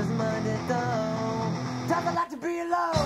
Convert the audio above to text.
doesn't mind it though. Doesn't like to be alone.